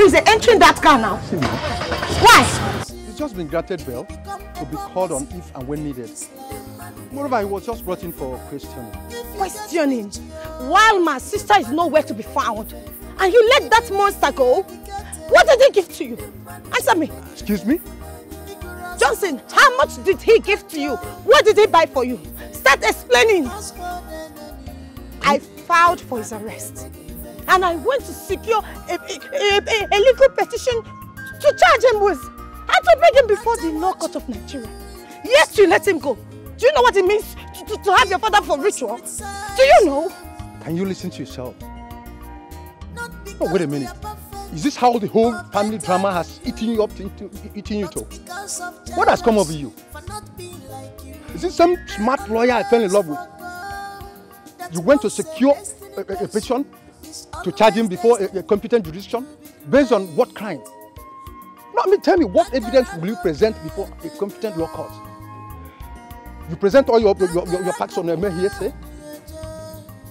Is that not that not entering that car now? Why? He's just been granted bail to be called on if and when needed. Moreover, he was just brought in for questioning. Questioning. While my sister is nowhere to be found. And you let that monster go? What did he give to you? Answer me. Excuse me? Johnson, how much did he give to you? What did he buy for you? Start explaining. I filed for his arrest. And I went to secure a, a, a, a legal petition to charge him with and to bring him before the law court of Nigeria. Yes, you let him go. Do you know what it means to, to, to have your father for ritual? Do you know? Can you listen to yourself? Oh, wait a minute. Is this how the whole family drama has eaten you up, into, eaten you to? What has come over you? Is this some smart lawyer I fell in love with? You went to secure a, a, a petition to charge him before a, a competent jurisdiction? Based on what crime? No, I mean, tell me, what evidence will you present before a competent law court? You present all your, your, your, your facts on a mere hearsay?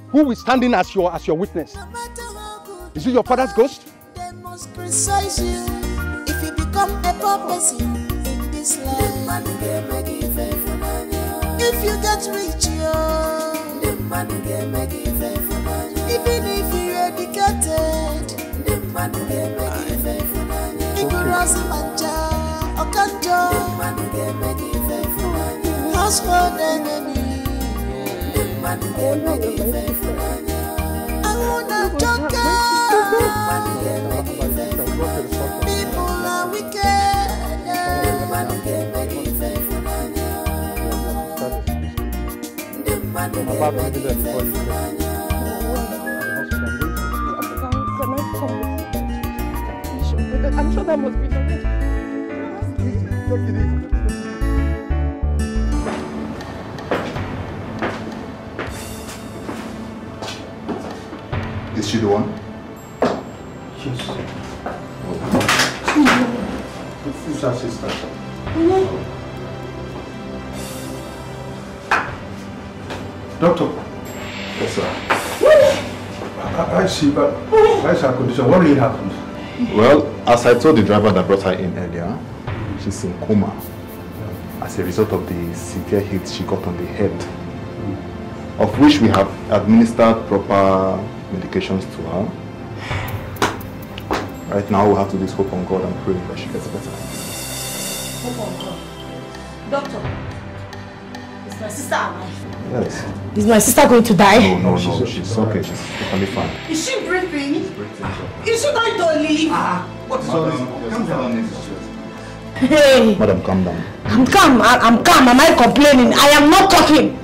Who is standing as your, as your witness? Is it your father's ghost? They must criticize you if you become a poor in this life. If you get rich, yo. Even if you're educated. Ignorance manja, okanjo. Household enemy. I wanna joke. People are I'm sure that must be the Is she the one? Yes. This is her sister. Doctor. Yes, sir. I, I see, but is her condition? What really happened? Well, as I told the driver that brought her in earlier, she's in coma as a result of the severe hit she got on the head, of which we have administered proper medications to her. Right now, we have to just hope on God and pray that she gets better. Doctor, is my sister alive? Yes. Is my sister going to die? No, no, no, she's okay. She's totally fine. Is she breathing? Is she going to live? What is all this? Calm down. Hey, Madam, calm down. I'm calm. I- I'm calm. Am I complaining? I am not talking.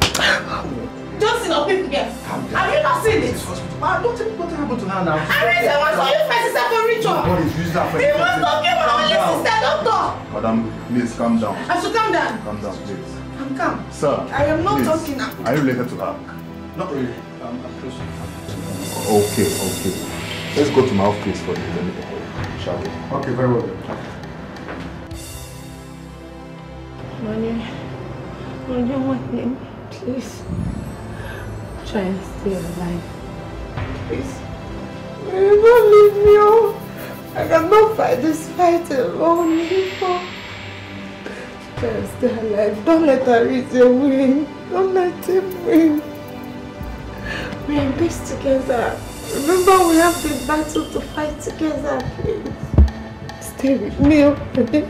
Johnson or people get. Have you not seen it? Ma, nothing, nothing happened to her now. Arrange the one so you my sister for ritual. God is her for He talking about Calm my down. sister, doctor. Madam, please calm down. I should calm down. Calm down, please. I'm calm. Sir. I am not please. talking now. Are you related to her? Not really. Um, I'm close. Okay, okay. Let's go to my office for the shall we? Okay, very well. Money. Money, money. Please. Try and stay alive. Please. May you not leave me oh. I cannot fight this fight alone anymore. And stay alive. Don't let Arisa win. Don't let him win. We are in this together. Remember we have this battle to fight together, please. Stay with me, okay?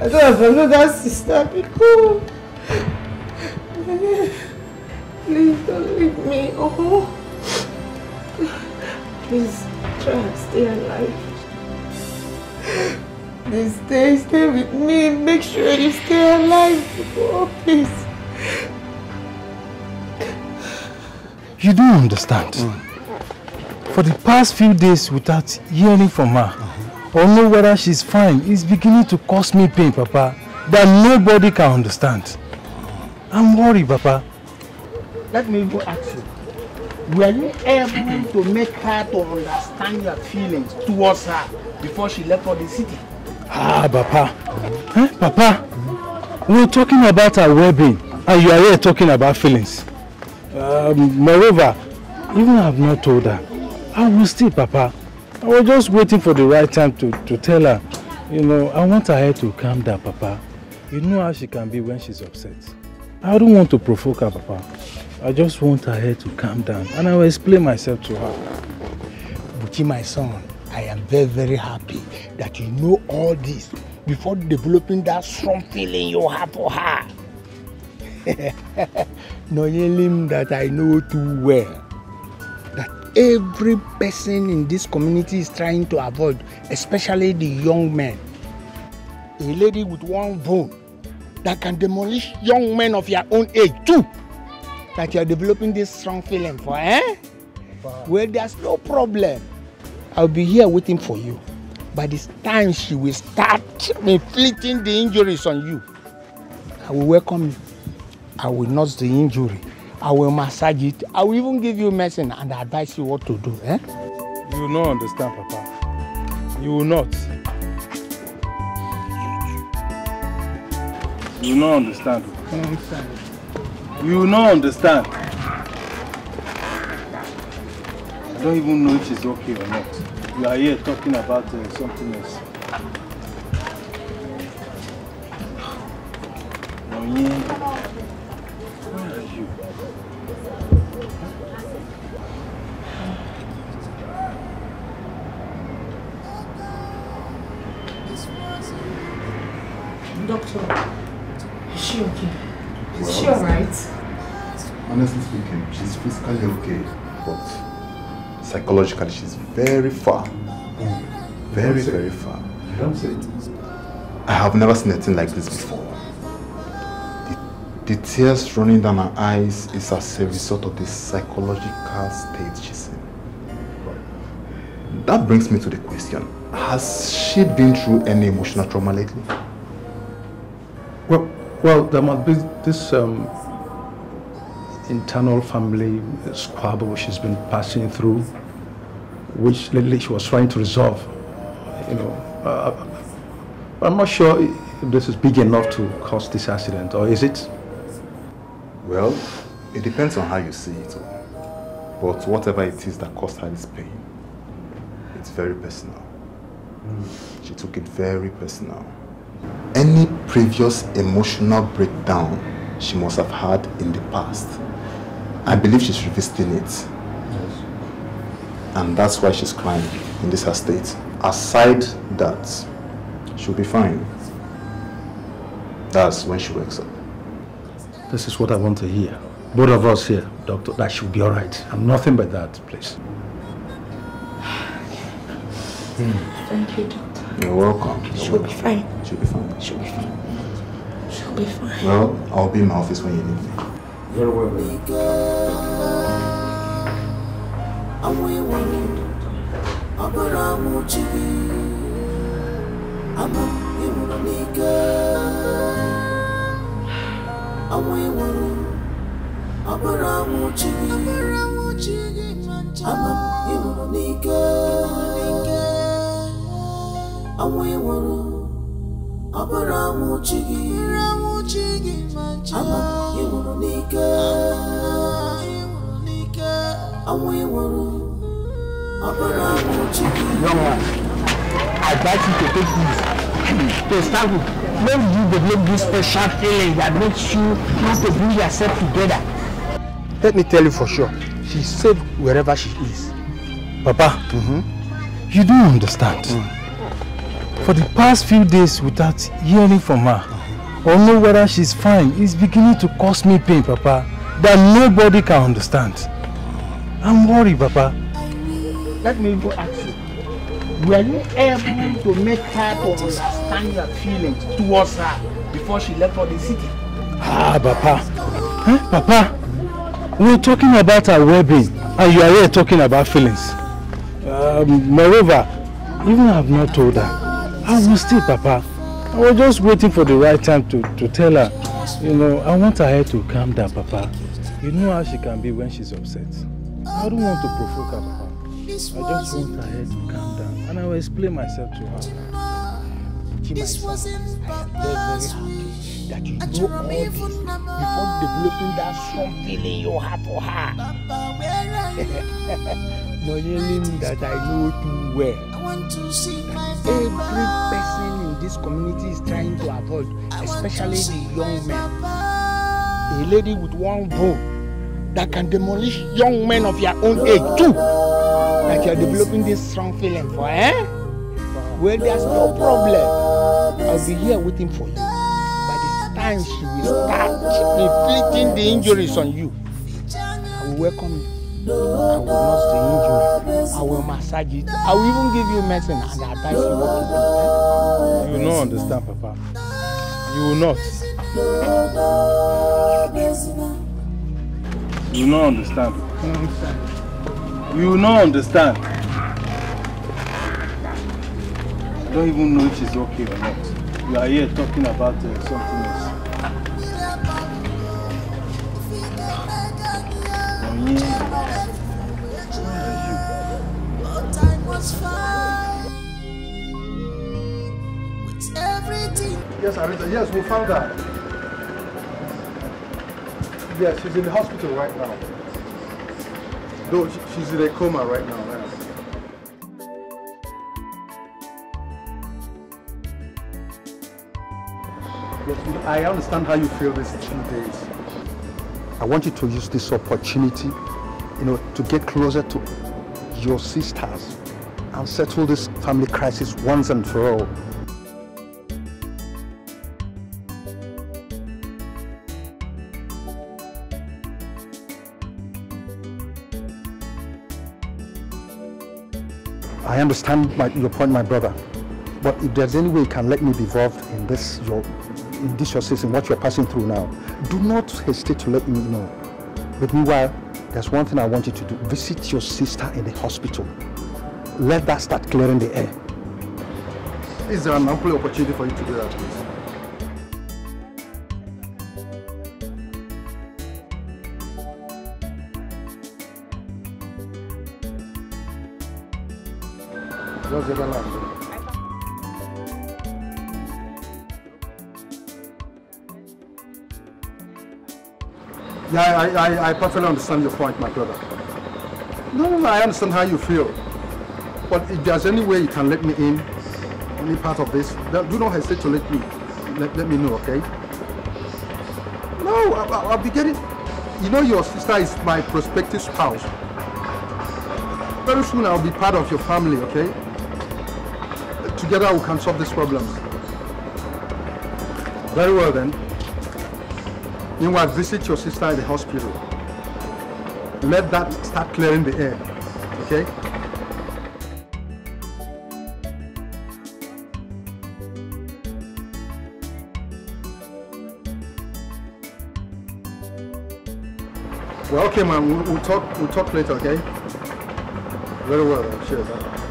I don't have another sister because please don't leave me. Oh, please try and stay alive. Please stay, stay with me. Make sure you stay alive. Oh, please. You don't understand. For the past few days without hearing from her or know whether she's fine is beginning to cause me pain, Papa, that nobody can understand. I'm worried, Papa. Let me go ask you. Were you able to make her to understand your feelings towards her before she left for the city? Ah, Papa. Eh, Papa, we're talking about our well-being and you are here talking about feelings. Um, moreover, even I have not told her. I will still, Papa. I was just waiting for the right time to, to tell her. You know, I want her head to calm down, Papa. You know how she can be when she's upset. I don't want to provoke her, Papa. I just want her head to calm down and I will explain myself to her. Buchi, my son, I am very, very happy that you know all this before developing that strong feeling you have for her. *laughs* Knowing him that I know too well, that every person in this community is trying to avoid, especially the young men. A lady with one bone that can demolish young men of your own age too. That you are developing this strong feeling for, eh? Well, there's no problem. I'll be here waiting for you. By this time she will start inflicting the injuries on you, I will welcome you. I will nurse the injury. I will massage it. I will even give you medicine and advise you what to do. Eh? You will not understand, Papa. You will not. You will not understand. You will not understand. I don't even know if she's okay or not. You are here talking about uh, something else. Onye, psychologically she's very far. Very, very far. Don't say I have never seen anything like this before. The, the tears running down her eyes is as a result of the psychological state she's in. That brings me to the question. Has she been through any emotional trauma lately? Well, well, there must be this um, internal family squabble she's been passing through, which lately she was trying to resolve. You know, uh, I'm not sure if this is big enough to cause this accident, or is it? Well, it depends on how you see it. But whatever it is that caused her this pain, it's very personal. She took it very personal. Any previous emotional breakdown she must have had in the past, I believe she's revisiting it. And that's why she's crying in this estate. Aside that, she'll be fine. That's when she wakes up. This is what I want to hear. Both of us here, doctor, that she'll be all right. I'm nothing but that, please. Thank you, doctor. You're welcome. You're She'll be fine. She'll be fine. She'll be fine. She'll be fine. Well, I'll be in my office when you need me. Very well, Ìwọ̀nyí, ọ̀bọ̀rọ̀ àwọn òjìrì, àmọ́ ìwọ̀n nígẹ̀. Àwọn ìwọ̀nyí, ọ̀bọ̀rọ̀ àwọn òjìrì, àmọ́ ìwọ̀n nígẹ̀. Àwọn ìwọ̀nyí, ọ̀bọ̀rọ̀ àwọn òjìrì, àmọ́ ìwọ̀n nígẹ̀. Àwọn ìwọ̀nyí, ọ̀bọ̀rọ̀ àwọn. Young you to take this. To start with, when you develop this special feeling that makes you want to bring yourself together. Let me tell you for sure, she's safe wherever she is. Papa, you don't understand. For the past few days without hearing from her or know whether she's fine, it's beginning to cause me pain, Papa, that nobody can understand. I'm worried, Papa. Let me go ask you. Were you able to make her to understand your feelings towards her before she left for the city? Ah, Papa. Huh? Papa, we're talking about our well-being and you are here talking about feelings. Um, moreover, even I have not told her. I will still, Papa. I was just waiting for the right time to, to tell her. You know, I want her to calm down, Papa. You know how she can be when she's upset. I don't want to provoke her, Papa. I just want her head to calm down and I will explain myself to her. This wasn't I am very, very happy that you know all this before developing that strong feeling you have for her. Knowing *laughs* that I know too well. Every person in this community is trying to avoid, especially the young men. A lady with one bone that can demolish young men of your own age too. That you're developing this strong feeling for, eh? Well, there's no problem. I'll be here waiting for you. By the time she will start inflicting the injuries on you, I will welcome you. I will nurse the injury. I will massage it. I will even give you medicine and advise you what to do. You will not understand, Papa. You will not. You will not understand. You not understand. I don't even know if it's okay or not. You are here talking about uh, something else. Yes, Arita, yes, we found her. Yes, she's in the hospital right now. No, she's in a coma right now. Yes, I understand how you feel these few days. I want you to use this opportunity, you know, to get closer to your sisters and settle this family crisis once and for all. Understand my, your point, my brother. But if there's any way you can let me be involved in this, your, in this your system, what you're passing through now, do not hesitate to let me know. But meanwhile, there's one thing I want you to do. Visit your sister in the hospital. Let that start clearing the air. Is there an ample opportunity for you to do that, please? Yeah, I, I, I perfectly understand your point, my brother. No, no, I understand how you feel. But if there's any way you can let me in, any part of this, do not hesitate to let me, let, let me know, okay? No, I- I'll be getting, you know your sister is my prospective spouse. Very soon I'll be part of your family, okay? Together we can solve this problem. Very well then. Meanwhile, visit your sister in the hospital. Let that start clearing the air, okay? Well, okay, man. We'll, we'll talk. We'll talk later, okay? Very well. Cheers.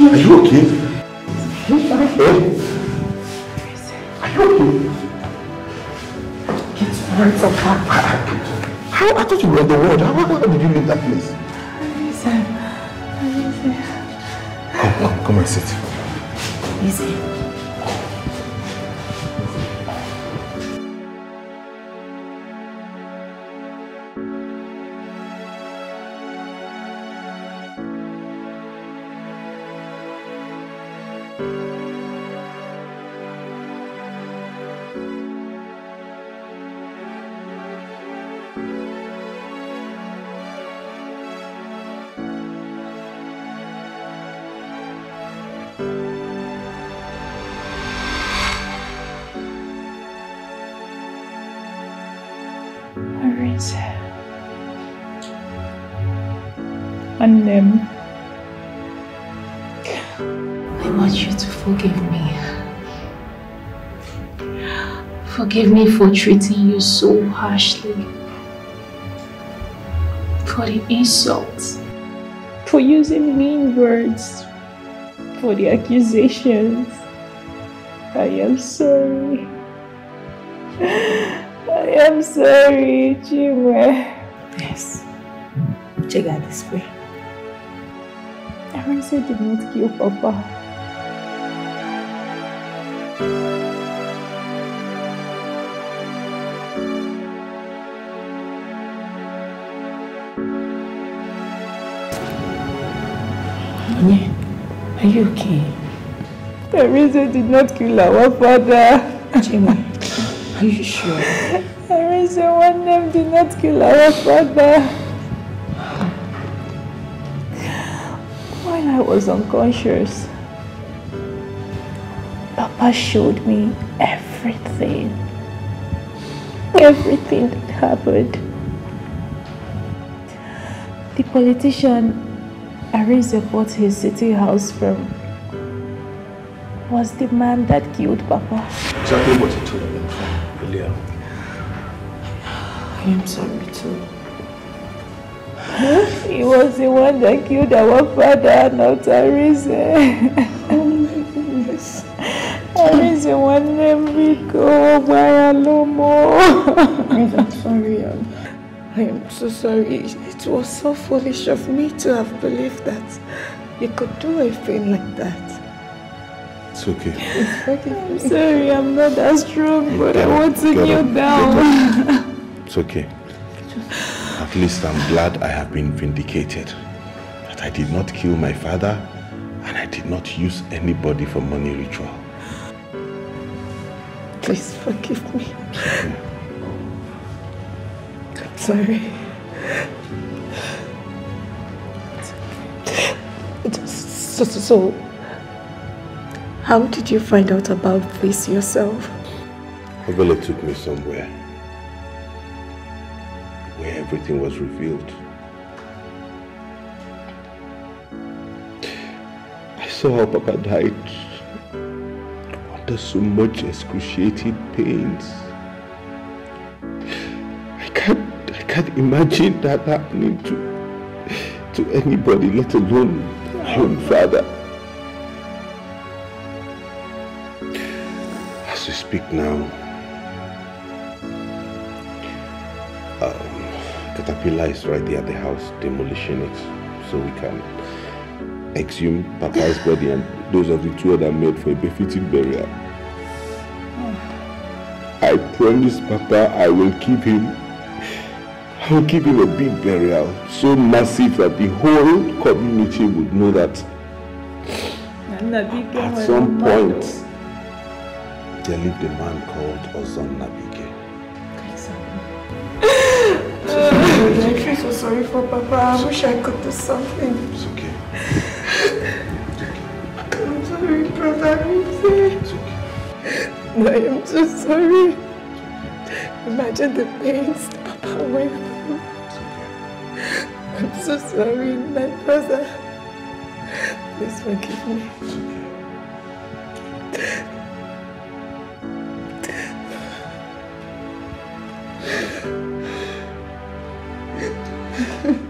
Are, you okay? Eh? Are you okay? Get right up. How? I thought you were the ward. How, how did you leave that place? Come, come, come and sit. Easy. Anem. I want you to forgive me. Forgive me for treating you so harshly. For the insults. For using mean words. For the accusations. I am sorry. I am sorry, Chinwe. Yes. Check out this way. Arinze did not kill Papa. Onye, are you okay? Arinze did not kill our father. Chinwe, are you sure? Arinze one name did not kill our father. I was unconscious, Papa showed me everything. Everything that happened. The politician Arinze bought his city house from was the man that killed Papa. Exactly what you told me earlier. I am sorry too. He was the one that killed our father, not Arinze. Oh my goodness. *laughs* Arinze one name Rico Bayalomo. I'm sorry. I'm, I am so sorry. It was so foolish of me to have believed that you could do a thing like that. It's okay. I'm sorry, I'm not that strong, but I want to Get kneel down. *laughs* It's okay. At least I'm glad I have been vindicated. That I did not kill my father and I did not use anybody for money ritual. Please forgive me. I'm sorry. So, so, so, how did you find out about this yourself? Ovele took me somewhere where everything was revealed. I saw how Papa died under so much excruciating pains. I can't, I can't imagine that happening to, to anybody, let alone my own father. As we speak now, Caterpillar is right there at the house, demolishing it, so we can exhume Papa's body and those of the two other made for a befitting burial. *sighs* I promise Papa I will keep him. I will give him a big burial, so massive that the whole community would know that. At some point there lived a man called Ozon Nabige. I feel so sorry for Papa. I wish I could do something. It's okay. I'm sorry, brother. I am sorry. I am so sorry. Imagine the pains Papa went through. I'm so sorry, my brother. Please forgive me. Ahụ *laughs* Yeah. *laughs*